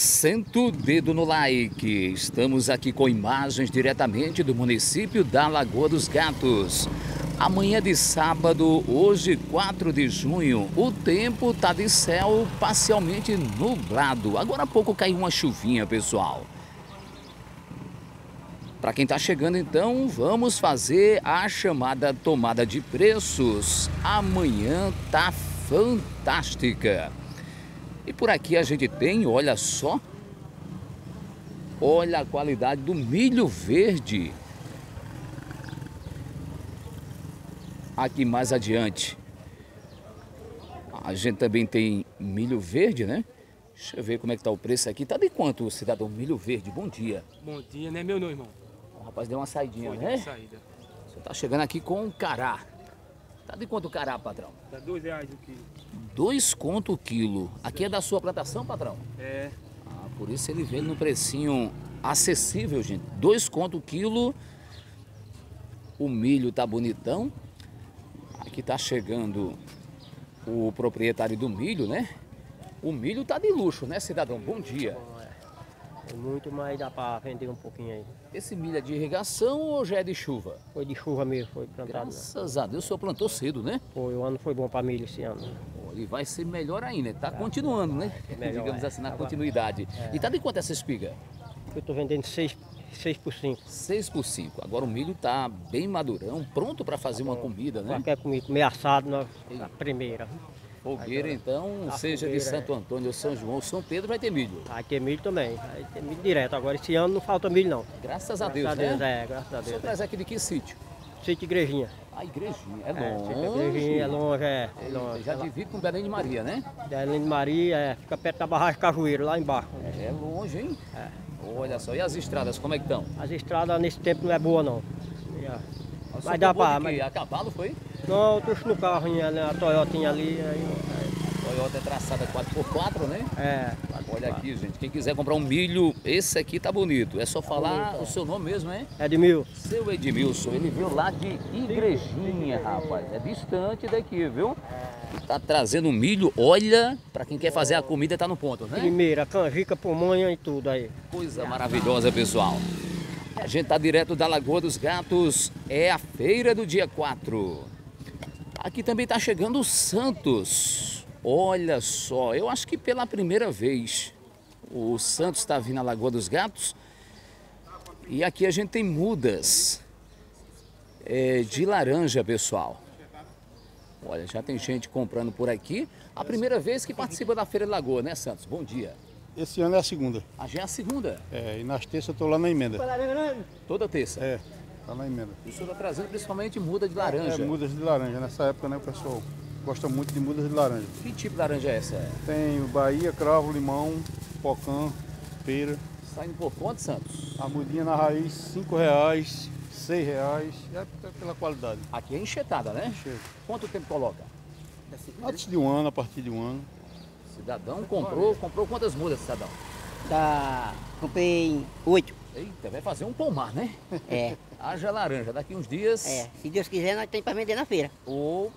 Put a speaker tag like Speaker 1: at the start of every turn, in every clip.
Speaker 1: Senta o dedo no like. Estamos aqui com imagens diretamente do município da Lagoa dos Gatos. Amanhã de sábado, hoje 4 de junho, o tempo tá de céu parcialmente nublado. Agora há pouco caiu uma chuvinha, pessoal. Para quem está chegando então, vamos fazer a chamada tomada de preços. Amanhã tá fantástica. E por aqui a gente tem, olha só, olha a qualidade do milho verde. Aqui mais adiante, a gente também tem milho verde, né? Deixa eu ver como é que tá o preço aqui. Tá de quanto, cidadão? Milho verde, bom dia.
Speaker 2: Bom dia, né, meu não, irmão?
Speaker 1: O rapaz deu uma saidinha,
Speaker 2: Foi
Speaker 1: né?
Speaker 2: de saída.
Speaker 1: Você tá chegando aqui com um cará. Tá de quanto o cará, patrão?
Speaker 2: Dá dois reais o quilo.
Speaker 1: Dois conto o quilo. Aqui é da sua plantação, patrão?
Speaker 2: É,
Speaker 1: Ah, por isso ele vende no precinho acessível, gente. Dois conto o quilo. O milho tá bonitão. Aqui tá chegando o proprietário do milho, né? O milho tá de luxo, né, cidadão? Bom dia.
Speaker 3: É. Tem muito, mas dá para vender um pouquinho aí.
Speaker 1: Esse milho é de irrigação ou já é de chuva?
Speaker 3: Foi de chuva mesmo, foi plantado. né?
Speaker 1: Graças a Deus o senhor plantou cedo, né?
Speaker 3: Foi, o ano foi bom para milho esse ano.
Speaker 1: Pô, E vai ser melhor ainda. Tá continuando, né?
Speaker 3: melhor,
Speaker 1: Digamos
Speaker 3: é.
Speaker 1: assim, na continuidade. E tá de quanto essa espiga?
Speaker 3: Eu estou vendendo 6, seis por 5.
Speaker 1: 6 por 5. Agora o milho tá bem madurão, pronto para fazer uma comida, né?
Speaker 3: Qualquer comida, comer assado na, na primeira.
Speaker 1: Fogueira, então,
Speaker 3: A
Speaker 1: seja de
Speaker 3: fogueira,
Speaker 1: Santo Antônio ou São João ou São Pedro, vai ter milho.
Speaker 3: Aí tem milho também. Aí tem milho direto. Agora esse ano não falta milho não.
Speaker 1: Graças a
Speaker 3: Graças
Speaker 1: Deus,
Speaker 3: a Deus,
Speaker 1: né?
Speaker 3: é, graças a
Speaker 1: O senhor
Speaker 3: Deus.
Speaker 1: traz aqui de que sítio?
Speaker 3: Sítio Igrejinha.
Speaker 1: A igrejinha. É
Speaker 3: É,
Speaker 1: longe.
Speaker 3: Sítio Igrejinha é longe, é. é longe.
Speaker 1: Já
Speaker 3: É
Speaker 1: divide com Belém de Maria, né?
Speaker 3: Helena de Maria, é, fica perto da barragem Cajueiro, lá embaixo.
Speaker 1: É longe, hein?
Speaker 3: É.
Speaker 1: Olha só. E as estradas, como é que estão?
Speaker 3: As estradas nesse tempo não é boa não.
Speaker 1: Mas
Speaker 3: dá pra. Mas...
Speaker 1: A cavalo foi?
Speaker 3: Não, eu trouxe no carro, a Toyotinha ali. Aí,
Speaker 1: Toyota é traçada 4x4, né?
Speaker 3: é,
Speaker 1: Olha aqui, gente. Quem quiser comprar um milho, esse aqui tá bonito. É só falar o seu nome mesmo, hein?
Speaker 3: é mil.
Speaker 1: Seu Edmilson, ele veio lá de Igrejinha, rapaz. É distante daqui, viu? Tá trazendo milho. Olha, pra quem quer fazer a comida, tá no ponto, né?
Speaker 3: Primeira, canjica, pumonha e tudo aí.
Speaker 1: Coisa maravilhosa, pessoal. A gente tá direto da Lagoa dos Gatos. É a feira do dia 4. Aqui também tá chegando o Santos. Olha só, eu acho que pela primeira vez o Santos está vindo à Lagoa dos Gatos. E aqui a gente tem mudas é, de laranja, pessoal. Olha, já tem gente comprando por aqui. A primeira vez que participa da Feira da Lagoa, né, Santos? Bom dia.
Speaker 4: Esse ano é a segunda.
Speaker 1: A já é a segunda,
Speaker 4: É, e nas terças eu tô lá na emenda.
Speaker 1: toda terça.
Speaker 4: É, tá na emenda.
Speaker 1: O senhor está trazendo principalmente muda de laranja.
Speaker 4: É, mudas de laranja. Nessa época, né, o pessoal gosta muito de mudas de laranja.
Speaker 1: Que tipo de laranja é essa?
Speaker 4: Tem o Bahia, cravo, limão, pocã, pera.
Speaker 1: Saindo por quanto, Santos?
Speaker 4: A mudinha na raiz, cinco reais, seis reais. É p- pela qualidade.
Speaker 1: Aqui é enxetada, né?
Speaker 4: Chega.
Speaker 1: Quanto tempo coloca?
Speaker 4: Antes de um ano, a partir de um ano.
Speaker 1: Cidadão comprou, comprou quantas mudas, cidadão?
Speaker 5: Tá, comprei oito.
Speaker 1: Eita, vai fazer um pomar, né?
Speaker 5: É,
Speaker 1: Haja laranja, daqui uns dias.
Speaker 5: é. Se Deus quiser, nós temos para vender na feira.
Speaker 1: Opa,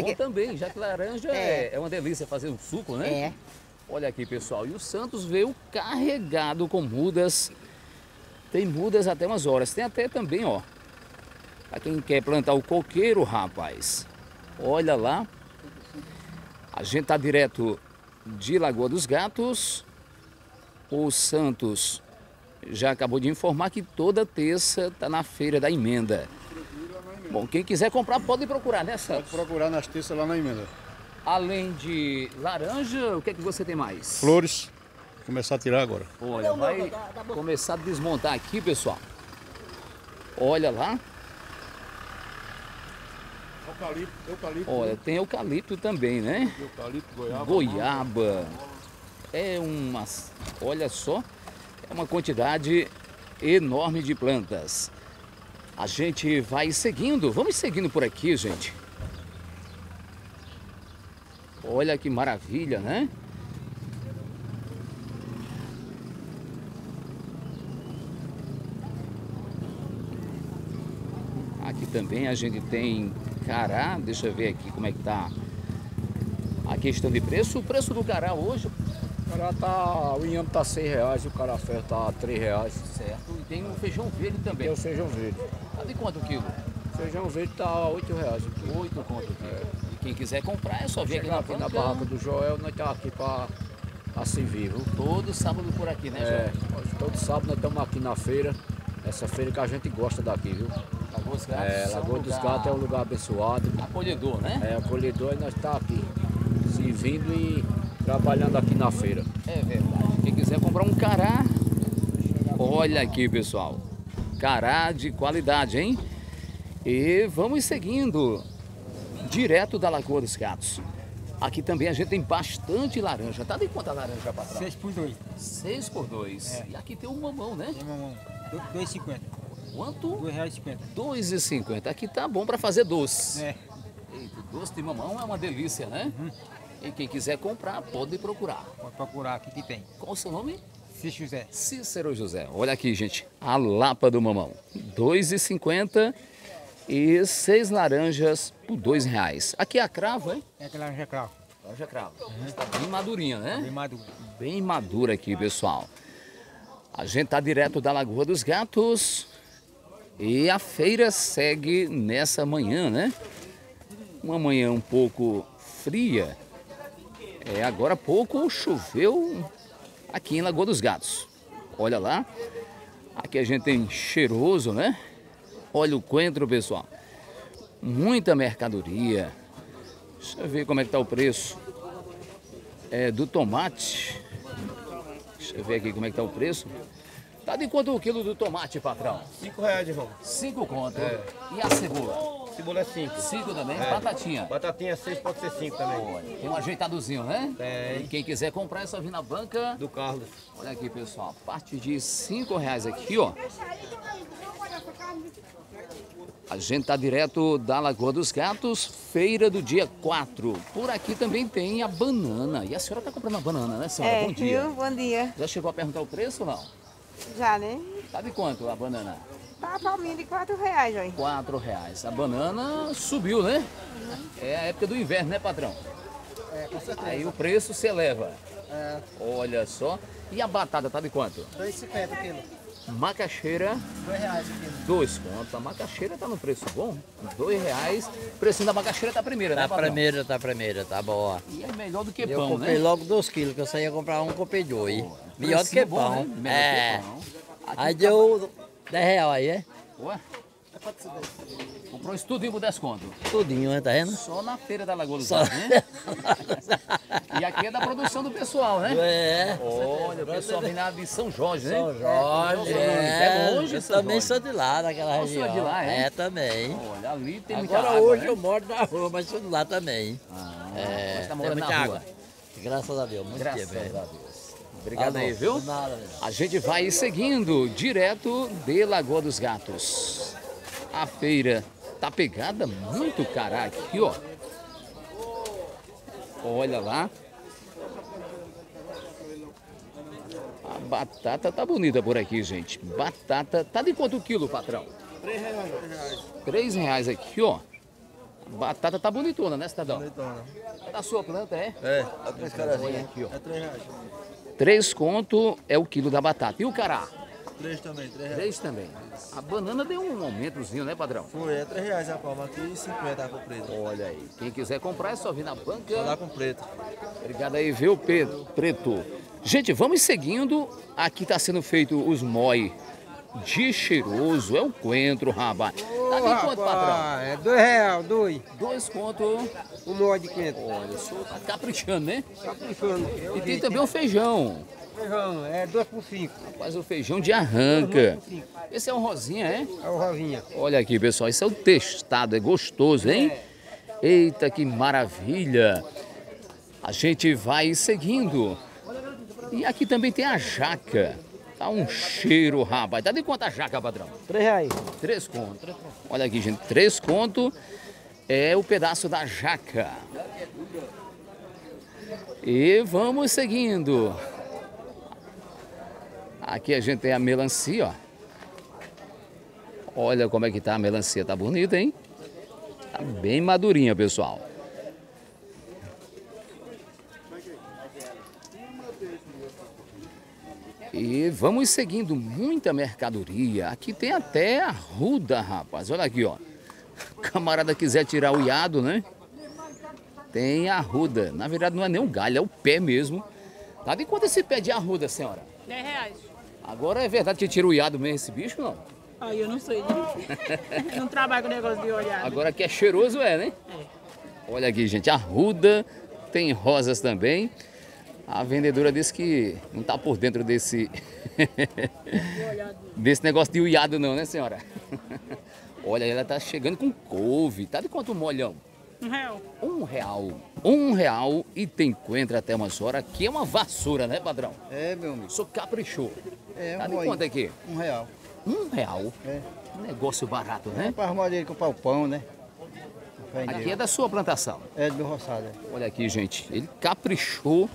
Speaker 1: bom também, já que laranja é,
Speaker 5: É.
Speaker 1: é uma delícia fazer um suco, né?
Speaker 5: É.
Speaker 1: Olha aqui, pessoal, e o Santos veio carregado com mudas. Tem mudas até umas horas. Tem até também, ó. Pra quem quer plantar o coqueiro, rapaz. Olha lá. A gente tá direto de Lagoa dos Gatos. O Santos já acabou de informar que toda terça tá na feira da emenda. Bom, quem quiser comprar pode procurar, né,
Speaker 4: Pode procurar nas terças lá na emenda.
Speaker 1: Além de laranja, o que é que você tem mais?
Speaker 4: Flores, vou começar a tirar agora.
Speaker 1: Olha, vai começar a desmontar aqui, pessoal. Olha lá.
Speaker 4: Eucalipto, eucalipto,
Speaker 1: Olha, tem eucalipto também, né?
Speaker 4: eucalipto, goiaba.
Speaker 1: Goiaba. É uma. Olha só. É uma quantidade enorme de plantas. A gente vai seguindo. Vamos seguindo por aqui, gente. Olha que maravilha, né? Aqui também a gente tem cará. Deixa eu ver aqui como é que tá a questão de preço. O preço do cará hoje
Speaker 6: cara tá. O inhame tá 6 reais, o carafé tá 3 reais.
Speaker 1: Certo. E tem o feijão verde também.
Speaker 6: Tem o feijão verde.
Speaker 1: Tá de quanto o quilo?
Speaker 6: O feijão verde tá 8 reais o quilo.
Speaker 1: 8 conto o quilo. E quem quiser comprar é só vir aqui na,
Speaker 6: aqui na barraca do Joel, nós tá aqui pra, pra servir, viu?
Speaker 1: Todo sábado por aqui, né,
Speaker 6: É,
Speaker 1: João?
Speaker 6: todo sábado nós estamos aqui na feira. Essa feira que a gente gosta daqui, viu?
Speaker 1: Lagoa dos Gatos.
Speaker 6: É,
Speaker 1: é um
Speaker 6: Lagoa dos
Speaker 1: lugar
Speaker 6: Gatos é um lugar abençoado.
Speaker 1: Acolhedor, né?
Speaker 6: É acolhedor e nós tá aqui servindo e trabalhando aqui na feira.
Speaker 1: É verdade. Quem quiser comprar um cará, olha aqui, pessoal. Cará de qualidade, hein? E vamos seguindo direto da Lagoa dos Gatos. Aqui também a gente tem bastante laranja. Tá de quanto a laranja, patrão?
Speaker 7: 6 por 2.
Speaker 1: 6 por 2.
Speaker 7: É.
Speaker 1: E aqui tem um mamão, né?
Speaker 7: Tem mamão. 2,50.
Speaker 1: Quanto?
Speaker 7: R$ 2,50.
Speaker 1: 2,50. Aqui tá bom para fazer doce.
Speaker 7: É.
Speaker 1: Eita, doce de mamão é uma delícia, né? E quem quiser comprar, pode procurar.
Speaker 7: Pode procurar aqui que tem.
Speaker 1: Qual o seu nome?
Speaker 7: Se José.
Speaker 1: Cícero José. Olha aqui, gente. A lapa do mamão. R$ 2,50 e seis laranjas por 2 reais. Aqui é a cravo, hein?
Speaker 7: É aquela laranja cravo.
Speaker 1: Laranja cravo. Está bem madurinha, né?
Speaker 7: Bem maduro.
Speaker 1: Bem madura aqui, pessoal. A gente tá direto da Lagoa dos Gatos e a feira segue nessa manhã, né? Uma manhã um pouco fria. É, agora há pouco choveu aqui em Lagoa dos Gatos. Olha lá. Aqui a gente tem cheiroso, né? Olha o coentro, pessoal. Muita mercadoria. Deixa eu ver como é que tá o preço. É, do tomate. Deixa eu ver aqui como é que tá o preço. Tá de quanto o quilo do tomate, patrão?
Speaker 3: 5 reais, irmão.
Speaker 1: Cinco conto. E a cebola?
Speaker 3: Cebola é 5.
Speaker 1: Cinco também.
Speaker 3: É.
Speaker 1: Batatinha.
Speaker 3: Batatinha 6 pode ser 5 também.
Speaker 1: Tem um ajeitadozinho, né?
Speaker 3: Tem.
Speaker 1: E quem quiser comprar é só vir na banca.
Speaker 3: Do Carlos.
Speaker 1: Olha aqui, pessoal. A partir de cinco reais aqui, ó. A gente tá direto da Lagoa dos Gatos, feira do dia 4. Por aqui também tem a banana. E a senhora tá comprando a banana, né, senhora?
Speaker 8: É,
Speaker 1: Bom dia.
Speaker 8: viu? Bom dia.
Speaker 1: Já chegou a perguntar o preço ou não?
Speaker 8: Já, né?
Speaker 1: Tá de quanto a banana?
Speaker 8: Tá a palminha de 4 reais, ó.
Speaker 1: Quatro reais. A banana subiu, né? É a época do inverno, né, patrão?
Speaker 7: É, com certeza.
Speaker 1: Aí o preço se eleva.
Speaker 7: É,
Speaker 1: Olha só. E a batata tá de quanto?
Speaker 7: 2,50 quilo.
Speaker 1: Macaxeira,
Speaker 7: 2 reais o quilo.
Speaker 1: dois contos. A macaxeira tá no preço bom. Dois reais. O precinho da macaxeira tá primeira, né,
Speaker 9: Tá primeira, tá primeira, tá boa.
Speaker 1: E é melhor do que
Speaker 9: Eu
Speaker 1: pão,
Speaker 9: comprei
Speaker 1: né?
Speaker 9: logo 2 quilos, que eu saía comprar um, comprei dois. Melhor do que
Speaker 1: bom,
Speaker 9: pão.
Speaker 1: né? Melhor
Speaker 9: é.
Speaker 1: que pão. Aqui
Speaker 9: Aí
Speaker 1: tá-
Speaker 9: deu 10 reais aí, é?
Speaker 1: Ué? Comprou isso tudo por desconto.
Speaker 9: Tudinho, né? Tá vendo?
Speaker 1: Só na feira da Lagoa dos
Speaker 9: Só.
Speaker 1: Né? E aqui é da produção do pessoal, né?
Speaker 9: É.
Speaker 1: Olha, o pessoal vem lá de São Jorge, né?
Speaker 9: São Jorge.
Speaker 1: É longe,
Speaker 9: Eu
Speaker 1: São
Speaker 9: também
Speaker 1: Jorge.
Speaker 9: sou de lá, daquela região.
Speaker 1: é de lá, é?
Speaker 9: É, também.
Speaker 1: Olha, ali tem muita
Speaker 9: Agora
Speaker 1: água,
Speaker 9: hoje
Speaker 1: né?
Speaker 9: eu moro na rua, mas sou de lá também.
Speaker 1: Ah,
Speaker 9: é,
Speaker 1: mas tá
Speaker 9: tem
Speaker 1: morando
Speaker 9: muita
Speaker 1: na
Speaker 9: água.
Speaker 1: rua.
Speaker 9: Graças a Deus, muito
Speaker 1: Graças
Speaker 9: tempo. é.
Speaker 1: a Deus. Obrigado
Speaker 9: Tá
Speaker 1: aí, viu?
Speaker 9: de nada.
Speaker 1: A gente vai seguindo direto de Lagoa dos Gatos. A feira tá pegada muito cará aqui, ó. Olha lá. A batata tá bonita por aqui, gente. Batata tá de quanto quilo, patrão?
Speaker 3: Três reais.
Speaker 1: Três reais aqui, ó. Batata tá bonitona, né, cidadão?
Speaker 3: Bonitona.
Speaker 1: É da sua planta, é?
Speaker 3: É, a três
Speaker 1: Olha aqui, ó.
Speaker 3: É três reais.
Speaker 1: Três conto é o quilo da batata. E o cará?
Speaker 3: Três também, três reais.
Speaker 1: Três também. A banana deu um aumentozinho, né, padrão?
Speaker 3: Foi, é três reais a palma aqui e 50 com preto.
Speaker 1: Olha aí. Quem quiser comprar é só vir na banca.
Speaker 3: Só dá com preto.
Speaker 1: Obrigado aí, viu, Pe- Preto? Gente, vamos seguindo. Aqui tá sendo feito os moi de cheiroso. É o coentro, rapaz. Tá de quanto, patrão?
Speaker 7: É 2 reais, 2.
Speaker 1: Dois conto.
Speaker 7: Um molho de 500.
Speaker 1: Olha, o senhor tá caprichando, né?
Speaker 7: Caprichando.
Speaker 1: E tem também o feijão.
Speaker 7: Feijão, é 2 por 5.
Speaker 1: Rapaz, o feijão de arranca. Esse é um rosinha, é?
Speaker 7: É o rosinha.
Speaker 1: Olha aqui, pessoal, isso é o testado, é gostoso, hein? Eita, que maravilha! A gente vai seguindo. E aqui também tem a jaca. Tá um cheiro, rapaz. Tá de quanto a jaca, padrão?
Speaker 7: 3 reais.
Speaker 1: Três conto. Olha aqui, gente, três conto é o pedaço da jaca. E vamos seguindo. Aqui a gente tem a melancia, ó. Olha como é que tá a melancia, tá bonita, hein? Tá bem madurinha, pessoal. E vamos seguindo muita mercadoria. Aqui tem até arruda, rapaz. Olha aqui, ó. Camarada quiser tirar o iado, né? Tem arruda. Na verdade não é nem um galho, é o pé mesmo. Tá de quanto esse pé de arruda, senhora?
Speaker 8: 10 reais.
Speaker 1: Agora é verdade que tira o iado mesmo esse bicho, não?
Speaker 8: Aí eu não sei, né? não trabalho com negócio de olhar.
Speaker 1: Agora que é cheiroso é, né? Olha aqui, gente, arruda, tem rosas também. A vendedora disse que não tá por dentro desse desse negócio de uiado não, né, senhora? Olha, ela tá chegando com couve. Tá de quanto o molhão?
Speaker 8: Um real.
Speaker 1: Um real. Um real e tem coentro até uma hora. Aqui é uma vassoura, né, padrão?
Speaker 7: É, meu amigo.
Speaker 1: Sou caprichou.
Speaker 7: É,
Speaker 1: Tá de
Speaker 7: um,
Speaker 1: quanto aqui?
Speaker 7: um real.
Speaker 1: Um real.
Speaker 7: É.
Speaker 1: Negócio barato,
Speaker 7: É
Speaker 1: né?
Speaker 7: para arrumar dele comprar o pão, né?
Speaker 1: Aqui é da sua plantação.
Speaker 7: É do meu roçado. é.
Speaker 1: Olha aqui, gente. Ele caprichou.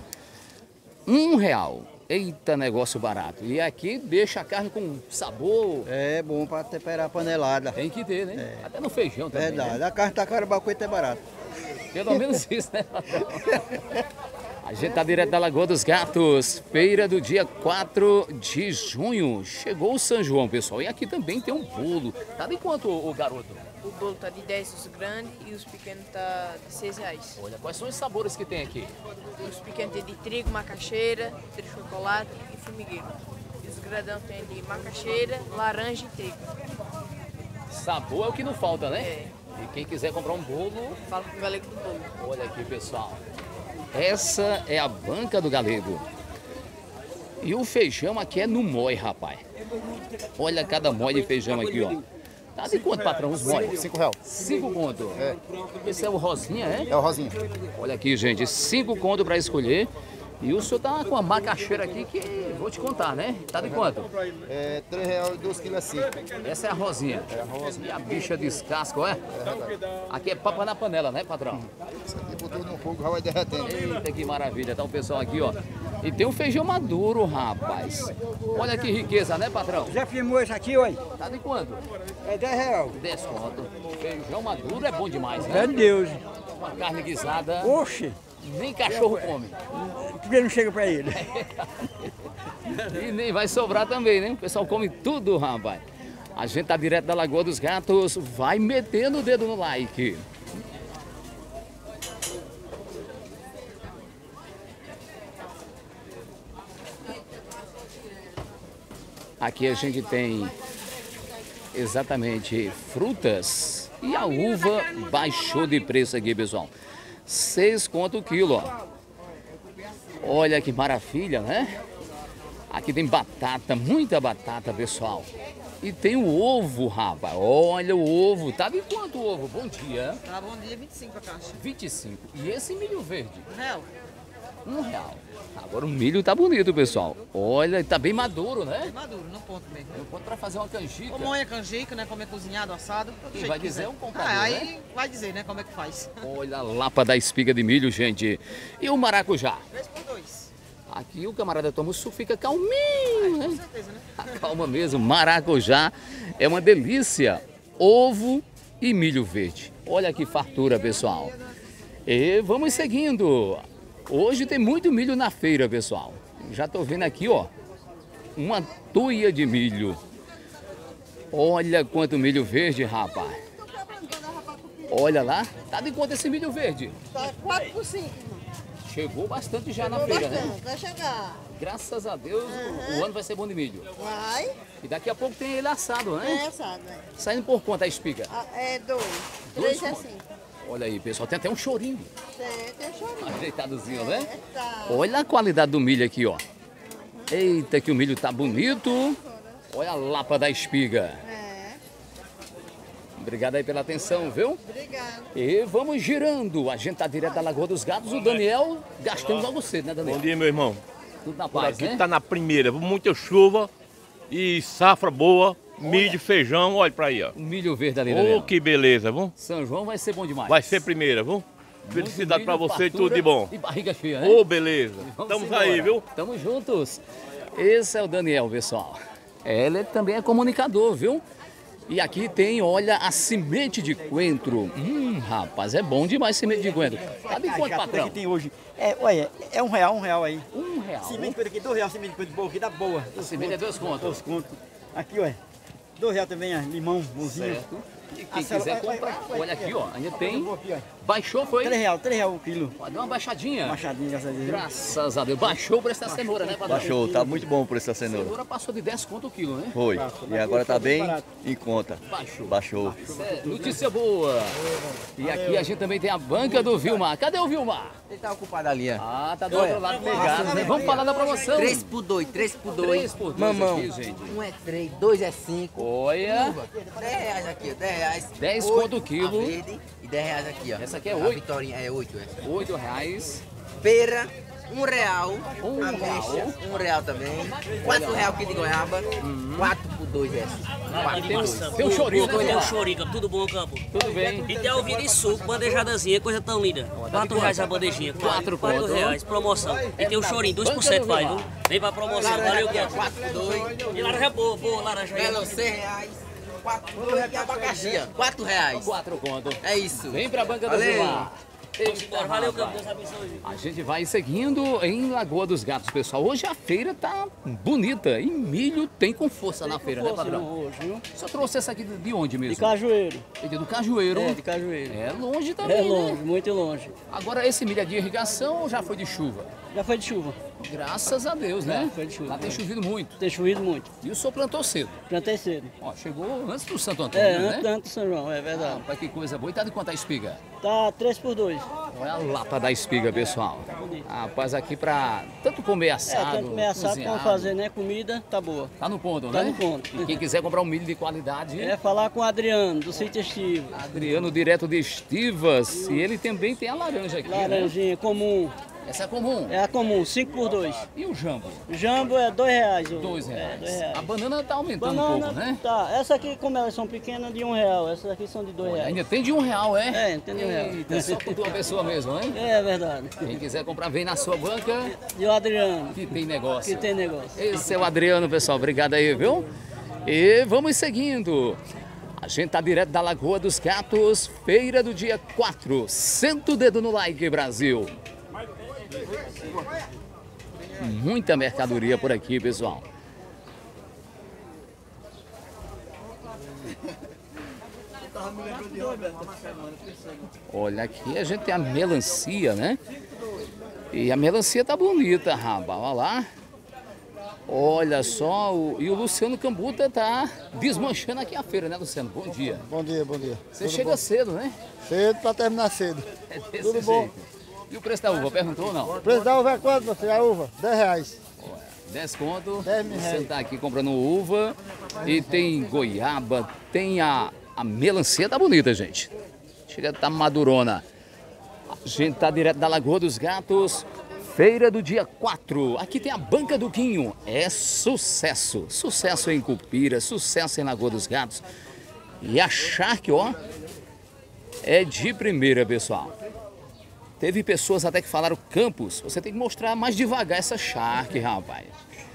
Speaker 1: Um real. Eita, negócio barato. E aqui deixa a carne com sabor.
Speaker 7: É bom para temperar a panelada.
Speaker 1: Tem que ter, né? Até no feijão também.
Speaker 7: Verdade.
Speaker 1: né?
Speaker 7: A carne tá cara, o bacuete é barato.
Speaker 1: Pelo menos isso, né? A gente tá direto da Lagoa dos Gatos, feira do dia 4 de junho. Chegou o São João, pessoal. E aqui também tem um bolo. Tá de quanto, o garoto?
Speaker 8: O bolo tá de 10 os grandes e os pequenos tá de 6 reais.
Speaker 1: Olha, quais são os sabores que tem aqui?
Speaker 8: Os pequenos tem de trigo, macaxeira, de chocolate e formigueiro. E os grandão tem de macaxeira, laranja e trigo.
Speaker 1: Sabor é o que não falta, né?
Speaker 8: É.
Speaker 1: E quem quiser comprar um bolo,
Speaker 8: Fala com o galego do bolo.
Speaker 1: Olha aqui, pessoal. Essa é a banca do galego. E o feijão aqui é no mói, rapaz. Olha cada mói de feijão aqui, ó. Tá de quanto, patrão, os mói?
Speaker 10: Cinco real.
Speaker 1: Cinco conto. Esse é o rosinha, é?
Speaker 10: É o rosinha.
Speaker 1: Olha aqui, gente, cinco conto para escolher. E o senhor tá com uma macaxeira aqui que vou te contar, né? Tá de quanto?
Speaker 10: É três reais e dois quilos cinco.
Speaker 1: Essa é a rosinha.
Speaker 10: É a rosa.
Speaker 1: E a bicha descasca, é? Aqui é papa na panela, né, patrão?
Speaker 10: Isso aqui botou no fogo, já vai derretendo.
Speaker 1: Eita, que maravilha. Tá o pessoal aqui, ó. E tem um feijão maduro, rapaz. Olha que riqueza, né, patrão?
Speaker 7: Já filmou isso aqui, olha?
Speaker 1: Tá de quanto?
Speaker 7: É 10 reais.
Speaker 1: 10 conto. Feijão maduro é bom demais, né?
Speaker 7: É Deus.
Speaker 1: Uma carne guisada,
Speaker 7: Oxe,
Speaker 1: nem cachorro come.
Speaker 7: porque não chega para ele.
Speaker 1: E nem vai sobrar também, né? O pessoal come tudo, rapaz. A gente tá direto da Lagoa dos Gatos. Vai metendo o dedo no like. Aqui a gente tem exatamente frutas e a uva baixou de preço aqui, pessoal. Seis conto o quilo, ó. Olha que maravilha, né? Aqui tem batata, muita batata, pessoal. E tem o ovo, rapaz. Olha o ovo. Tá de quanto o ovo? Bom dia.
Speaker 8: Tá bom dia, 25 a caixa.
Speaker 1: 25. E esse milho verde?
Speaker 8: Real.
Speaker 1: Um real. Agora o milho tá bonito, pessoal. Olha, tá bem maduro, né?
Speaker 8: Maduro, no ponto mesmo.
Speaker 1: Eu ponto pra fazer uma canjica.
Speaker 8: Como é canjica, né? Como é cozinhado, assado. jeito
Speaker 1: vai dizer é
Speaker 8: quiser.
Speaker 1: um comprador,
Speaker 8: Ah, aí
Speaker 1: né?
Speaker 8: vai dizer, né? Como é que faz.
Speaker 1: Olha a lapa da espiga de milho, gente. E o maracujá?
Speaker 8: 3 por 2.
Speaker 1: Aqui o camarada toma o suco, fica calminho, né?
Speaker 8: Com certeza, né?
Speaker 1: Calma mesmo, maracujá é uma delícia. Ovo e milho verde. Olha que fartura, pessoal. E vamos seguindo. Hoje tem muito milho na feira, pessoal. Já tô vendo aqui, ó, uma tuia de milho. Olha quanto milho verde, rapaz. Olha lá, tá de quanto esse milho verde?
Speaker 8: Tá 4 por 5, irmão.
Speaker 1: Chegou bastante já na feira, né?
Speaker 8: vai chegar.
Speaker 1: Graças a Deus, o ano vai ser bom de milho.
Speaker 8: Vai.
Speaker 1: E daqui a pouco tem ele assado, né?
Speaker 8: assado, né?
Speaker 1: Saindo por conta a espiga.
Speaker 8: É 2.
Speaker 1: Dois contos. Olha aí, pessoal, tem até um chorinho.
Speaker 8: Tem chorinho.
Speaker 1: Ajeitadozinho, né?
Speaker 8: Tá.
Speaker 1: Olha a qualidade do milho aqui, ó. Eita, que o milho tá bonito. Olha a lapa da espiga.
Speaker 8: É.
Speaker 1: Obrigado aí pela atenção, viu?
Speaker 8: Obrigado.
Speaker 1: E vamos girando. A gente tá direto da Lagoa dos Gatos. O Daniel gastando logo cedo, né, Daniel?
Speaker 11: Bom dia, meu irmão.
Speaker 1: Tudo na
Speaker 11: Por
Speaker 1: paz,
Speaker 11: aqui
Speaker 1: né?
Speaker 11: tá na primeira, muita chuva e safra boa, milho, feijão, olha pra aí, ó.
Speaker 1: O milho verde ali,
Speaker 11: Ô,
Speaker 1: Daniel.
Speaker 11: que beleza, viu?
Speaker 1: São João vai ser bom demais.
Speaker 11: Vai ser primeira, viu?
Speaker 1: Muito
Speaker 11: Felicidade pra
Speaker 1: milho,
Speaker 11: você e tudo de bom.
Speaker 1: E barriga cheia, né?
Speaker 11: Ô, beleza.
Speaker 1: Vamos
Speaker 11: Estamos aí, viu?
Speaker 1: Tamo juntos. Esse é o Daniel, pessoal. Ele também é comunicador, viu? E aqui tem, olha, a semente de coentro. Hum, rapaz, é bom demais semente de coentro. Tá de quanto, patrão?
Speaker 7: que tem hoje. É, olha, é um real, um real aí.
Speaker 1: Um real.
Speaker 7: Semente de coentro aqui, dois reais, semente de coentro boa aqui, dá boa.
Speaker 1: A semente é dois contos.
Speaker 7: Dois contos. Aqui, olha, dois reais também, ó, limão, mãozinho.
Speaker 1: Certo. E
Speaker 7: A
Speaker 1: quem
Speaker 7: cela-
Speaker 1: quiser
Speaker 7: vai,
Speaker 1: comprar,
Speaker 7: vai, vai,
Speaker 1: olha aqui, ó. Ainda tem. Baixou, foi?
Speaker 7: Três reais, três reais o quilo.
Speaker 1: Deu uma baixadinha.
Speaker 7: Machadinho, graças a Deus.
Speaker 1: Graças a Deus. Baixou o preço da cenoura, né, patrão?
Speaker 12: Baixou, tá muito bom por essa
Speaker 1: A
Speaker 12: cenoura.
Speaker 1: cenoura passou de 10 conto o quilo, né?
Speaker 12: Foi. E agora tá bem em conta.
Speaker 1: Baixou.
Speaker 12: Baixou.
Speaker 1: É notícia boa. E aqui a gente também tem a banca do Vilmar. Cadê o Vilmar?
Speaker 9: Ele tá ocupado ali, ó.
Speaker 1: Ah, tá do outro lado pegado, né? Vamos falar da promoção.
Speaker 9: 3 por 2, 3 por 2.
Speaker 1: 3 por 2
Speaker 9: Mamão.
Speaker 1: aqui, gente.
Speaker 9: Um é 3, dois é 5.
Speaker 1: Olha.
Speaker 9: 10 reais aqui, ó. 10 reais.
Speaker 1: 10
Speaker 9: Oito
Speaker 1: conto o quilo.
Speaker 9: a verde e 10 reais aqui, ó.
Speaker 1: Essa aqui é
Speaker 9: A
Speaker 1: oito.
Speaker 9: Vitorinha é 8, é.
Speaker 1: 8 reais.
Speaker 9: Pera, 1 real.
Speaker 1: Um
Speaker 9: 1 real também. 4 real aqui de goiaba. 4 por 2 é. 4 por 2.
Speaker 1: Tem um chorinho,
Speaker 13: Tem um chorinho, tudo bom, campo?
Speaker 1: Tudo bem.
Speaker 13: E tem o vinho de suco, bandejadazinha, coisa tão linda. 4 reais a bandejinha.
Speaker 1: Quatro
Speaker 13: 4
Speaker 1: conto.
Speaker 13: reais, promoção. E tem o chorinho, 2 por 7 vai, viu? Vem pra promoção, valeu, campo.
Speaker 9: 4 por 2.
Speaker 13: E laranja boa, boa, laranja aí.
Speaker 9: Melo, 6 reais. 4 por 2 e abacaxi, ó. 4 reais.
Speaker 1: 4 conto.
Speaker 9: É isso.
Speaker 1: Vem pra banca do
Speaker 9: Valeu.
Speaker 1: Vilmar.
Speaker 13: Vamos embora, valeu, campo. Deus abençoe.
Speaker 1: A gente vai seguindo em Lagoa dos Gatos, pessoal. Hoje a feira tá bonita e milho tem com força na feira, né, padrão?
Speaker 7: Hoje, viu?
Speaker 1: Só trouxe essa aqui de de onde mesmo?
Speaker 7: De Cajueiro.
Speaker 1: É do Cajueiro.
Speaker 7: É, de Cajueiro.
Speaker 1: É longe também,
Speaker 7: É
Speaker 1: né?
Speaker 7: longe, muito longe.
Speaker 1: Agora, esse milho é de irrigação ou já foi de chuva?
Speaker 7: Já foi de chuva.
Speaker 1: Graças a Deus, né?
Speaker 7: Já foi de chuva.
Speaker 1: Lá tem chovido muito.
Speaker 7: Tem chovido muito.
Speaker 1: E o senhor plantou cedo.
Speaker 7: Plantei cedo.
Speaker 1: Ó, chegou antes do Santo Antônio,
Speaker 7: É,
Speaker 1: né?
Speaker 7: antes, antes do São João, é verdade.
Speaker 1: Rapaz, que coisa boa. E tá de quanto a espiga?
Speaker 7: Tá 3 por 2.
Speaker 1: Olha a lata da espiga, pessoal. Rapaz, aqui pra tanto comer
Speaker 7: É,
Speaker 1: assado,
Speaker 7: tanto comer assado como
Speaker 1: cozinhado.
Speaker 7: fazer, né? Comida, tá boa.
Speaker 1: Tá no ponto,
Speaker 7: Tá
Speaker 1: né?
Speaker 7: no ponto.
Speaker 1: E quem quiser comprar um milho de qualidade...
Speaker 7: É falar com o Adriano, do sítio Estivo.
Speaker 1: Adriano, direto de Estivas. E ele também tem a laranja aqui, né?
Speaker 7: Laranjinha comum.
Speaker 1: Essa é comum.
Speaker 7: É a comum, 5 por 2.
Speaker 1: E o jambo?
Speaker 7: O jambo é 2 reais. o-
Speaker 1: Dois
Speaker 7: É,
Speaker 1: reais.
Speaker 7: reais.
Speaker 1: A banana tá aumentando um
Speaker 7: Banana,
Speaker 1: pouco, né?
Speaker 7: tá. Essa aqui, como elas são pequenas, de 1 um real. Essas aqui são de 2 reais.
Speaker 1: Ainda tem de um real, é?
Speaker 7: É, tem de um real.
Speaker 1: Eita, só por tua pessoa mesmo, hein?
Speaker 7: É verdade.
Speaker 1: Quem quiser comprar, vem na sua banca
Speaker 7: E o Adriano,
Speaker 1: que tem negócio.
Speaker 7: que tem negócio.
Speaker 1: Esse é o Adriano, pessoal. Obrigado aí, viu? E vamos seguindo. A gente tá direto da Lagoa dos Gatos, feira do dia 4. Senta o dedo no like, Brasil. Muita mercadoria por aqui, pessoal. Olha aqui, a gente tem a melancia, né? E a melancia tá bonita, rapaz. Olha lá. Olha só, o- e o Luciano Cambuta tá desmanchando aqui a feira, né, Luciano? Bom dia.
Speaker 10: Bom dia, bom dia.
Speaker 1: Você
Speaker 10: Tudo
Speaker 1: chega
Speaker 10: bom?
Speaker 1: cedo, né?
Speaker 10: cedo para terminar cedo.
Speaker 1: É
Speaker 10: Tudo bom.
Speaker 1: E o preço da uva, perguntou ou não?
Speaker 10: O preço da uva é quanto, você? A uva? 10 reais.
Speaker 1: 10 conto.
Speaker 10: Dez mil
Speaker 1: Você
Speaker 10: reais.
Speaker 1: tá aqui comprando uva e tem goiaba, tem a, a melancia, tá bonita, gente. Chega, tá madurona. A gente tá direto da Lagoa dos Gatos, feira do dia 4. Aqui tem a Banca do Quinho. É sucesso. Sucesso em Cupira, sucesso em Lagoa dos Gatos. E a Shark, ó, é de primeira, pessoal. Teve pessoas até que falaram, Campos, você tem que mostrar mais devagar essa charque, rapaz.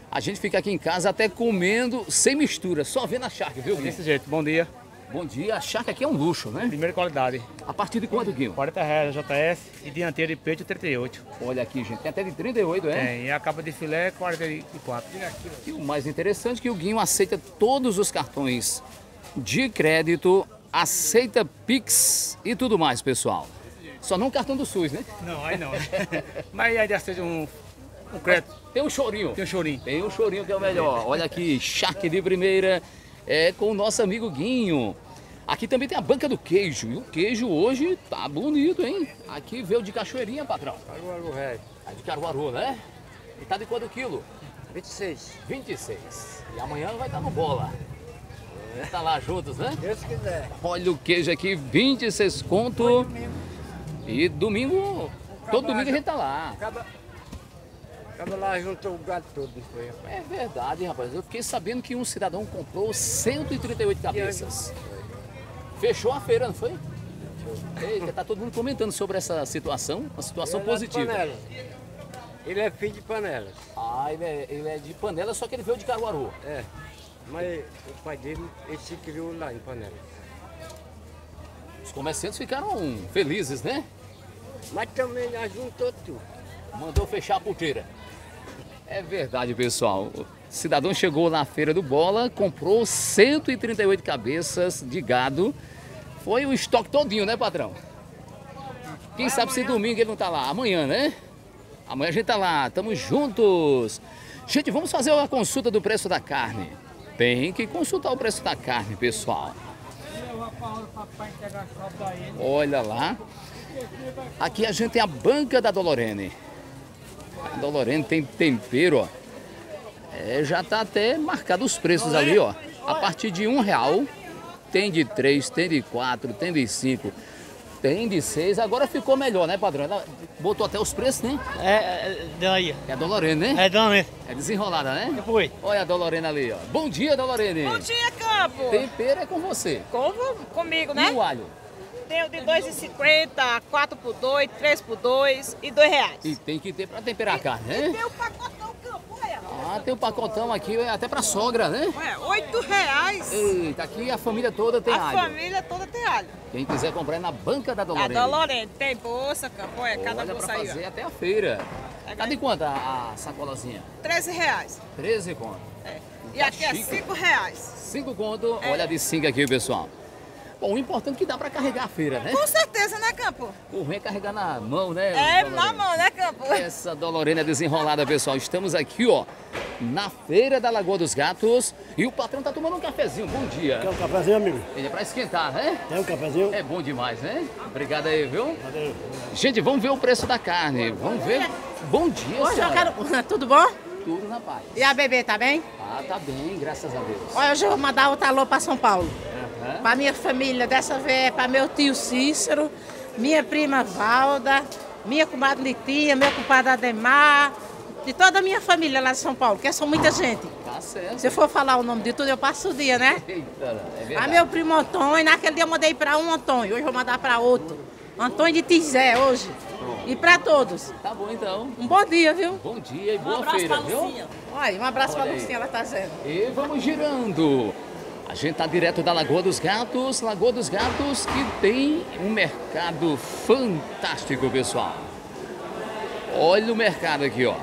Speaker 1: A gente fica aqui em casa até comendo sem mistura, só vendo a charque, viu, Guilherme?
Speaker 2: Desse jeito, bom dia.
Speaker 1: Bom dia, a charque aqui é um luxo, né?
Speaker 2: Primeira qualidade.
Speaker 1: A partir de quanto, Guilherme?
Speaker 2: 40 reais JS e dianteiro de peito 38.
Speaker 1: Olha aqui, gente, tem até de 38, é?
Speaker 2: Tem, e a capa de filé 44.
Speaker 1: E o mais interessante é que o Guinho aceita todos os cartões de crédito, aceita Pix e tudo mais, pessoal. Só não o cartão do SUS, né?
Speaker 2: Não, aí não. Mas ainda seja um, um crédito.
Speaker 1: Tem um chorinho.
Speaker 2: Tem um chorinho.
Speaker 1: Tem um chorinho que é o melhor. Olha aqui, charque de primeira é com o nosso amigo Guinho. Aqui também tem a banca do queijo. E o queijo hoje tá bonito, hein? Aqui veio de cachoeirinha, patrão.
Speaker 3: Caruaru, velho.
Speaker 1: É de Caruaru, né? E tá de quanto quilo?
Speaker 3: 26.
Speaker 1: 26. E amanhã vai estar no bola. Tá lá juntos, né?
Speaker 3: Deus quiser.
Speaker 1: Olha o queijo aqui, 26 conto. E domingo, todo domingo a gente tá lá.
Speaker 3: Acaba, acaba lá juntou o gado todo, foi?
Speaker 1: É verdade, rapaz. Eu fiquei sabendo que um cidadão comprou 138 cabeças. Fechou a feira, não foi? Eita, tá todo mundo comentando sobre essa situação, uma situação
Speaker 3: Ele é
Speaker 1: positiva.
Speaker 3: panela. Ele é filho de panelas.
Speaker 1: Ah, ele é, ele é de panela, só que ele veio de Caruaru.
Speaker 3: É. Mas o pai dele, ele se criou lá em Panela.
Speaker 1: Os comerciantes ficaram felizes, né?
Speaker 3: Mas também juntou tudo.
Speaker 1: Mandou fechar a puteira. É verdade, pessoal. O cidadão chegou na feira do Bola, comprou 138 cabeças de gado. Foi o estoque todinho, né, patrão? Quem sabe se domingo ele não tá lá. Amanhã, né? Amanhã a gente tá lá. Tamo juntos. Gente, vamos fazer a consulta do preço da carne. Tem que consultar o preço da carne, pessoal. Olha lá. Aqui a gente tem a banca da Dolorene. A Dolorene tem tempero, ó. É, já tá até marcado os preços ali, ó. A partir de um real, tem de três, tem de quatro, tem de cinco, tem de seis. Agora ficou melhor, né, padrão? Ela botou até os preços, né?
Speaker 14: É, é daí.
Speaker 1: É a Dolorene, né?
Speaker 14: É Dolorene.
Speaker 1: É desenrolada, né?
Speaker 14: Foi.
Speaker 1: Olha a Dolorene ali, ó. Bom dia, Dolorene.
Speaker 15: Bom dia, Campo.
Speaker 1: Tempero é com você.
Speaker 15: Com, comigo, né?
Speaker 1: E o alho?
Speaker 15: Tem o de 2,50, 4 por 2, 3 por 2 e 2 reais.
Speaker 1: E tem que ter pra temperar a carne, né?
Speaker 15: E tem o olha.
Speaker 1: Ah, tem um pacotão aqui, até pra sogra, né?
Speaker 15: Olha, 8 reais.
Speaker 1: Eita, aqui a família toda tem
Speaker 15: a
Speaker 1: alho.
Speaker 15: A família toda tem alho.
Speaker 1: Quem quiser comprar é na banca da
Speaker 15: A
Speaker 1: Dolorene.
Speaker 15: Dolorene. Tem bolsa, Campo, olha, cada
Speaker 1: Olha
Speaker 15: bolsa
Speaker 1: pra
Speaker 15: aí,
Speaker 1: fazer
Speaker 15: ó.
Speaker 1: até a feira.
Speaker 15: É
Speaker 1: Cadê quanto a, a sacolazinha?
Speaker 15: 13 reais.
Speaker 1: 13 conto.
Speaker 15: É. E aqui é
Speaker 1: chique.
Speaker 15: 5 reais.
Speaker 1: 5 conto,
Speaker 15: É.
Speaker 1: olha de 5 aqui, pessoal. Bom, o importante é que dá pra carregar a feira, né?
Speaker 15: Com certeza, né, Campo?
Speaker 1: O ruim é carregar na mão, né?
Speaker 15: É, na mão, né, Campo?
Speaker 1: Essa Dolorena é desenrolada, pessoal. Estamos aqui, ó, na feira da Lagoa dos Gatos. E o patrão tá tomando um cafezinho. Bom dia.
Speaker 3: Quer um cafezinho, amigo?
Speaker 1: Ele é pra esquentar, né?
Speaker 3: Tem um cafezinho?
Speaker 1: É bom demais, né? Obrigado aí, viu?
Speaker 3: Valeu.
Speaker 1: Gente, vamos ver o preço da carne. Vamos ver. Bom dia,
Speaker 16: eu
Speaker 1: senhora.
Speaker 16: quero. Tudo bom?
Speaker 1: Tudo na paz.
Speaker 16: E a bebê tá bem?
Speaker 1: Ah, tá bem, graças a Deus.
Speaker 16: Olha, hoje eu vou mandar outro alô pra São Paulo.
Speaker 1: Aham.
Speaker 16: Pra minha família, dessa vez é pra meu tio Cícero, minha prima Valda, minha comadre Litinha, meu compadre Ademar, de toda a minha família lá de São Paulo, porque são muita gente.
Speaker 1: Tá certo.
Speaker 16: Se eu for falar o nome de tudo, eu passo o dia, né?
Speaker 1: Eita, é
Speaker 16: A
Speaker 1: verdade.
Speaker 16: meu primo Antônio, naquele dia eu mandei pra um Antônio, hoje eu vou mandar pra outro. Antônio de Tizé, hoje. E pra todos.
Speaker 1: Tá bom, então.
Speaker 16: Um bom dia, viu?
Speaker 1: Bom dia e boa feira, viu?
Speaker 16: Olha, um abraço pra
Speaker 1: aí.
Speaker 16: Lucinha, ela tá dizendo.
Speaker 1: E vamos girando. A gente tá direto da Lagoa dos Gatos, Lagoa dos Gatos que tem um mercado fantástico, pessoal. Olha o mercado aqui, ó.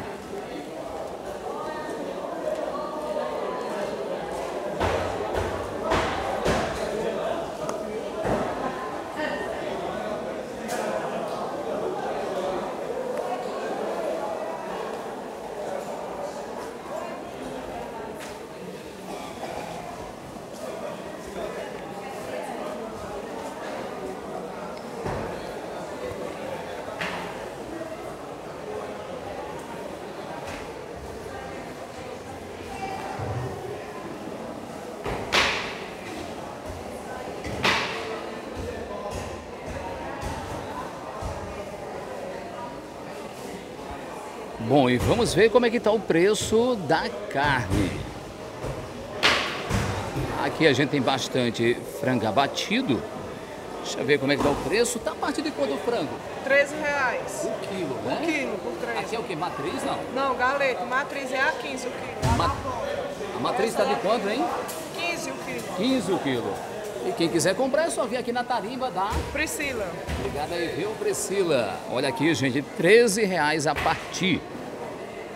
Speaker 1: Bom, e vamos ver como é que está o preço da carne. Aqui a gente tem bastante frango abatido. Deixa eu ver como é que está o preço. Tá a partir de quanto o frango?
Speaker 15: 13 reais.
Speaker 1: O quilo, né?
Speaker 15: O quilo, por 13.
Speaker 1: Aqui é o que? Matriz, não?
Speaker 15: Não, galeto, matriz é a 15 o quilo.
Speaker 1: Ma- A matriz está de quanto, hein?
Speaker 15: 15 o quilo.
Speaker 1: 15 o quilo. E quem quiser comprar é só vir aqui na tarimba da...
Speaker 15: Priscila.
Speaker 1: Obrigado aí, viu, Priscila? Olha aqui, gente, 13 reais a partir.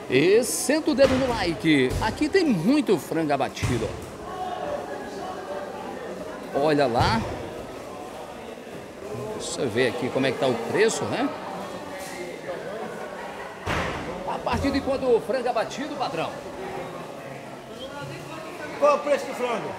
Speaker 1: E senta o dedo no like. Aqui tem muito frango abatido. Olha lá. Eu ver aqui como é que tá o preço, né? A partir de quanto o frango abatido, patrão?
Speaker 3: Qual é o preço do frango?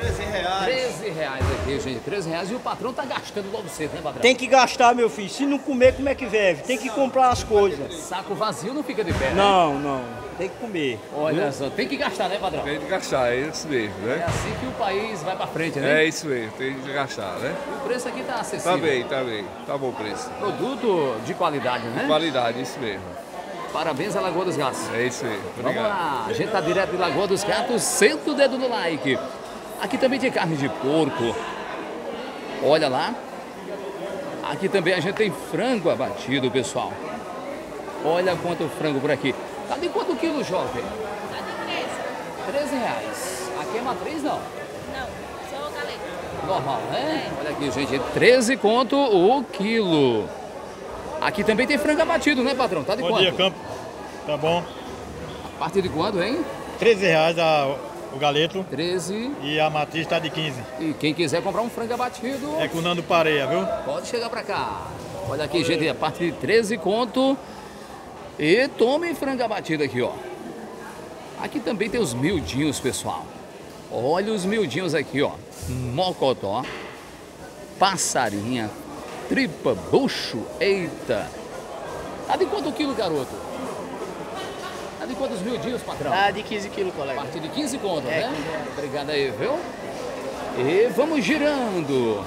Speaker 12: 13 reais.
Speaker 1: 13 reais aqui, gente. 13 reais e o patrão tá gastando logo cedo, né, patrão?
Speaker 7: Tem que gastar, meu filho. Se não comer, como é que vive? Tem que comprar as coisas.
Speaker 1: Saco vazio não fica de pé, né?
Speaker 7: Não, não. Tem que comer.
Speaker 1: Olha só, tem que gastar, né, padrão?
Speaker 17: Tem que gastar, é isso mesmo,
Speaker 1: É
Speaker 17: né?
Speaker 1: assim que o país vai pra frente, né?
Speaker 17: É isso mesmo, tem que gastar, né?
Speaker 1: O preço aqui tá acessível.
Speaker 17: Tá bem, tá bem. Tá bom o preço.
Speaker 1: Produto de qualidade, né?
Speaker 17: Qualidade, isso mesmo.
Speaker 1: Parabéns a Lagoa dos Gatos.
Speaker 17: É isso.
Speaker 1: Vamos
Speaker 17: Obrigado.
Speaker 1: lá, a gente tá direto de Lagoa dos Gatos, senta o dedo no like. Aqui também tem carne de porco. Olha lá. Aqui também a gente tem frango abatido, pessoal. Olha quanto frango por aqui. Tá de quanto quilo, jovem? 13 reais. Aqui é matriz, não?
Speaker 8: Não, só galeta.
Speaker 1: Normal, né? Olha aqui, gente, 13 conto o quilo. Aqui também tem frango abatido, né, patrão? Tá de
Speaker 4: Bom
Speaker 1: quanto?
Speaker 4: dia, Campo. Tá bom?
Speaker 1: A partir de quando, hein?
Speaker 4: 13 reais a, o galeto.
Speaker 1: 13.
Speaker 4: E a matriz tá de 15.
Speaker 1: E quem quiser comprar um frango abatido,
Speaker 4: É com o Nando Pareia, viu?
Speaker 1: pode chegar pra cá. Olha aqui, gente, a partir de 13 conto. E tome frango abatido aqui, ó. Aqui também tem os miudinhos, pessoal. Olha os miudinhos aqui, ó. Mocotó, passarinha, tripa, bucho, eita. Tá de quanto quilo, garoto? De quantos miudinhos, patrão?
Speaker 14: Tá de 15 quilos, colega.
Speaker 1: A partir de 15 conto,
Speaker 14: É,
Speaker 1: né?
Speaker 14: 15 reais.
Speaker 1: Obrigado aí, viu? E vamos girando.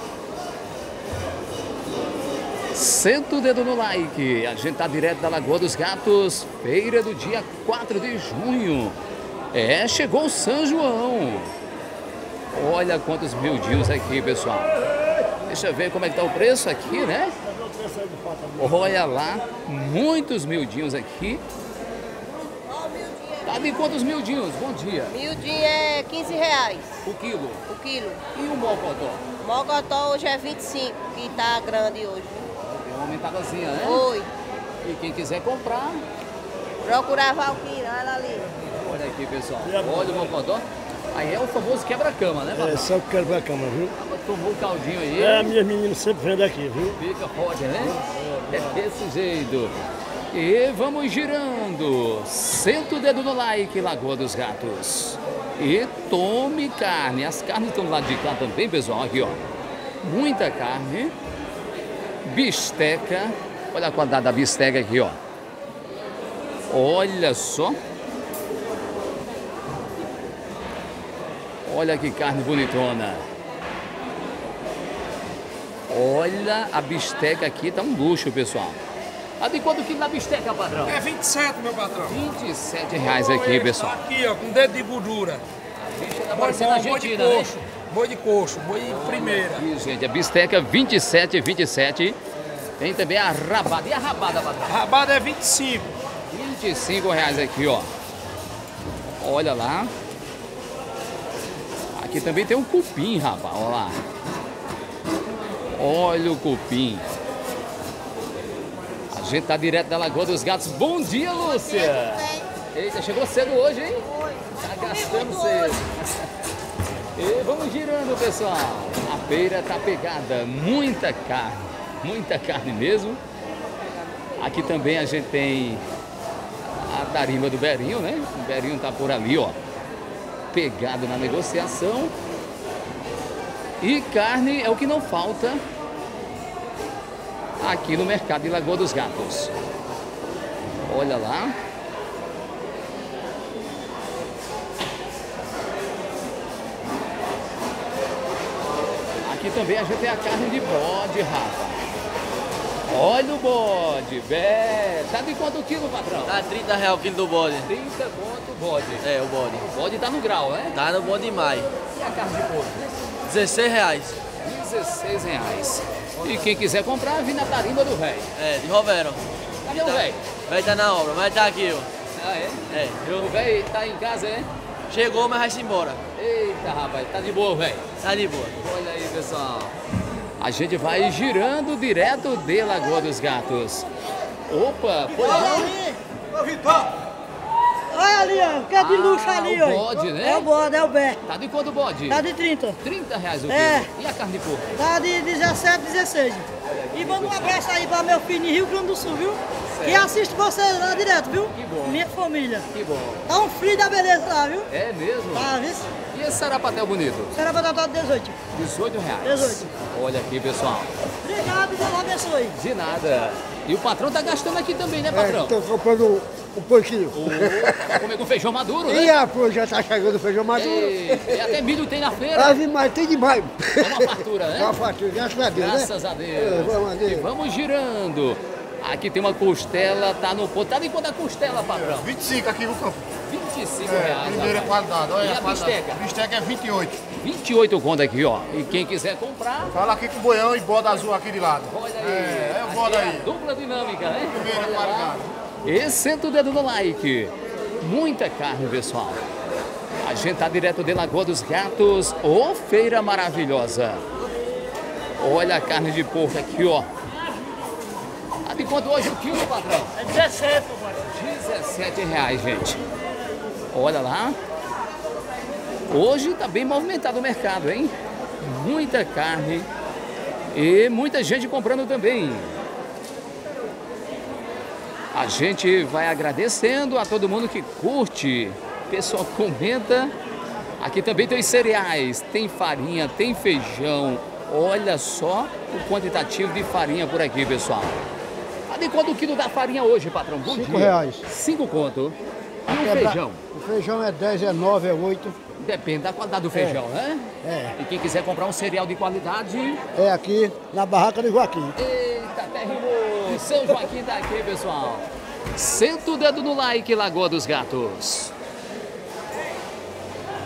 Speaker 1: Senta o dedo no like. A gente tá direto da Lagoa dos Gatos, feira do dia 4 de junho. É, chegou o São João. Olha quantos miudinhos aqui, pessoal. Deixa eu ver como é que tá o preço aqui, né? Olha lá, muitos miudinhos aqui. Tá de quantos miudinhos? Bom dia.
Speaker 18: Miudinho é 15 reais
Speaker 1: O quilo.
Speaker 18: o quilo.
Speaker 1: E o mocotó?
Speaker 18: Mocotó hoje é 25, que tá grande hoje.
Speaker 1: Deu uma aumentadazinha, né?
Speaker 18: Oi.
Speaker 1: E quem quiser comprar,
Speaker 18: Procurar a Valquíria, olha ali.
Speaker 1: olha aqui, pessoal. Olha o mocotó. Aí é o famoso quebra-cama, né,
Speaker 3: É,
Speaker 1: patrão?
Speaker 3: só que quero pra cama, viu?
Speaker 1: Tomou o caldinho aí.
Speaker 3: É, minhas meninas sempre vêm daqui, viu?
Speaker 1: Fica forte, né? É desse jeito. E vamos girando. Senta o dedo no like, Lagoa dos Gatos. E tome carne. As carnes estão do lado de cá também, pessoal. Aqui, ó. Muita carne. Bisteca. Olha a qualidade da bisteca aqui, ó. Olha só. Olha que carne bonitona. Olha a bisteca aqui, tá um luxo, pessoal. A de quanto quilo da bisteca, padrão?
Speaker 19: É 27, meu patrão.
Speaker 1: 27 reais aqui, pessoal.
Speaker 19: Aqui, ó, com dedo de gordura.
Speaker 1: Tá
Speaker 19: Boi bom, boi de
Speaker 1: né?
Speaker 19: coxo. Boi de coxo, boi de primeira.
Speaker 1: Aqui, gente, a bisteca 27, 27. Tem também a rabada. E a rabada, patrão?
Speaker 19: Rabada é 25.
Speaker 1: 25 reais aqui, ó. Olha lá. Aqui também tem um cupim, rapaz. Olha lá. Olha o cupim. A gente tá direto da Lagoa dos Gatos. Bom dia, Lúcia! Eita, chegou cedo hoje, hein? Tá gastando cedo. E vamos girando, pessoal. A feira tá pegada. Muita carne. Muita carne mesmo. Aqui também a gente tem a tarima do Berinho, né? O Berinho tá por ali, ó. Pegado na negociação. E carne é o que não falta aqui no mercado de Lagoa dos Gatos. Olha lá. Aqui também a gente tem a carne de bode, Rafa. Olha o bode, bé. Tá de quanto quilo, patrão?
Speaker 14: Tá 30 reais o quilo do bode.
Speaker 1: 30 quanto o bode?
Speaker 14: É, o bode.
Speaker 1: O bode tá no grau, né?
Speaker 14: Tá no bode de maio.
Speaker 1: E a carne de porco?
Speaker 14: 16 reais.
Speaker 1: 16 reais. E quem quiser comprar, vem na tarimba do velho.
Speaker 14: É, de Rovero.
Speaker 1: Cadê o velho?
Speaker 14: Vai tá na obra, mas tá aqui, ó.
Speaker 1: Ah, é?
Speaker 14: É.
Speaker 1: O velho tá em casa, é?
Speaker 14: Chegou, mas vai-se embora.
Speaker 1: Eita, rapaz, tá de boa, velho.
Speaker 14: Tá de boa.
Speaker 1: Olha aí, pessoal. A gente vai girando direto de Lagoa dos Gatos. Opa, foi bom.
Speaker 10: Ô, Vitor! Olha ali, ó, que é de luxo
Speaker 1: Ah,
Speaker 10: ali,
Speaker 1: o
Speaker 10: ó.
Speaker 1: bode, né?
Speaker 10: É o bode, é o bé.
Speaker 1: Tá de quanto o bode?
Speaker 10: Tá de 30.
Speaker 1: 30 reais o quilo.
Speaker 10: É.
Speaker 1: E a carne de porco?
Speaker 10: Tá de 17, 16. E manda um abraço aí pra meu filho em Rio Grande do Sul, viu? Que assiste vocês lá direto, viu?
Speaker 1: Que bom.
Speaker 10: Minha família.
Speaker 1: Que bom.
Speaker 10: Tá um frio da beleza lá, viu?
Speaker 1: É mesmo?
Speaker 10: Tá, viu?
Speaker 1: E esse sarapatel bonito?
Speaker 10: Será pra dar 18.
Speaker 1: 18 reais.
Speaker 10: 18.
Speaker 1: Olha aqui, pessoal.
Speaker 10: Obrigado, Deus abençoe.
Speaker 1: De nada. E o patrão tá gastando aqui também, né, patrão?
Speaker 10: Estou comprando um pouquinho.
Speaker 1: Pra comer com feijão maduro, né?
Speaker 10: E a pô, já tá chegando o feijão maduro.
Speaker 1: E até milho tem na feira.
Speaker 10: Ave Maria, tem demais.
Speaker 1: É uma fartura, né?
Speaker 10: É uma fartura, graças a Deus,
Speaker 1: Graças
Speaker 10: né?
Speaker 1: a Deus.
Speaker 10: É, vamos a Deus.
Speaker 1: E vamos girando. Aqui tem uma costela, tá no ponto. Tá de quanto a costela, patrão?
Speaker 20: 25 aqui no campo.
Speaker 1: 25
Speaker 20: É,
Speaker 1: reais.
Speaker 20: primeira
Speaker 1: rapaz.
Speaker 20: qualidade, olha
Speaker 1: e
Speaker 20: a
Speaker 1: a
Speaker 20: qualidade.
Speaker 1: bisteca?
Speaker 20: Bisteca é 28.
Speaker 1: 28 conto aqui, ó. E quem quiser comprar,
Speaker 20: Fala aqui com o boião e boda azul aqui de lado.
Speaker 1: olha aí.
Speaker 20: É, é o boda
Speaker 1: a
Speaker 20: aí.
Speaker 1: Dupla dinâmica, né?
Speaker 20: Primeira
Speaker 1: Olha lá. E senta o dedo no like. Muita carne, pessoal. A gente tá direto de Lagoa dos Gatos. Ô, feira maravilhosa. Olha a carne de porco aqui, ó. Tá de quanto hoje o quilo, patrão?
Speaker 19: É 17, patrão.
Speaker 1: 17 reais, gente. Olha lá. Hoje tá bem movimentado o mercado, hein? Muita carne e muita gente comprando também. A gente vai agradecendo a todo mundo que curte. Pessoal comenta. Aqui também tem os cereais, tem farinha, tem feijão. Olha só o quantitativo de farinha por aqui, pessoal. A de quanto o quilo da farinha hoje, patrão? Bom
Speaker 21: Cinco
Speaker 1: dia.
Speaker 21: reais.
Speaker 1: Cinco conto. E o
Speaker 21: Quebra-
Speaker 1: feijão?
Speaker 21: O feijão é 10, é 9, é 8.
Speaker 1: Depende da qualidade do feijão, né?
Speaker 21: É.
Speaker 1: E quem quiser comprar um cereal de qualidade,
Speaker 21: É aqui na barraca do Joaquim.
Speaker 1: Eita, rimou. São Joaquim tá aqui, pessoal. Senta o dedo no like, Lagoa dos Gatos.